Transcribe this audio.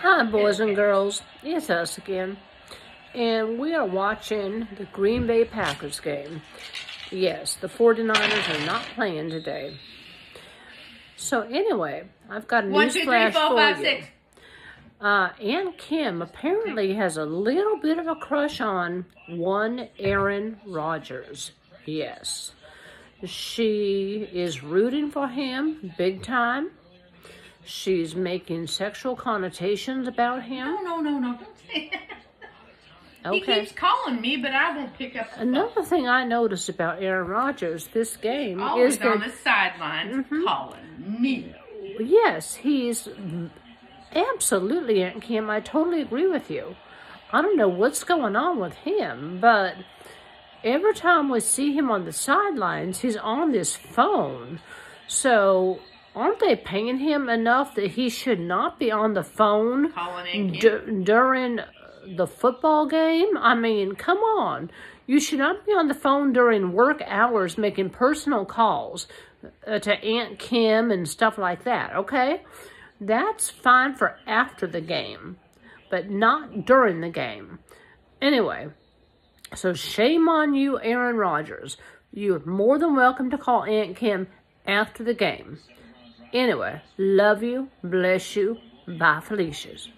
Hi, boys and girls. It's us again. And we are watching the Green Bay Packers game. Yes, the 49ers are not playing today. So anyway, I've got a One, news two, three, flash four, for five, you. six. Uh, Aunt Kim apparently has a little bit of a crush on one Aaron Rodgers. Yes. She is rooting for him big time. She's making sexual connotations about him. No, no, no, no. Don't say that. He keeps calling me, but I won't pick up phone. Another thing I noticed about Aaron Rodgers this game Always is on the sidelines mm-hmm. calling me. yes, he's absolutely Aunt Kim. I totally agree with you. I don't know what's going on with him, but every time we see him on the sidelines, he's on this phone. So aren't they paying him enough that he should not be on the phone Calling in. d- during the football game? I mean, come on. You should not be on the phone during work hours making personal calls uh, to Aunt Kim and stuff like that, okay? That's fine for after the game, but not during the game. Anyway, so shame on you, Aaron Rodgers. You're more than welcome to call Aunt Kim after the game. Anyway, love you, bless you, bye Felicia's.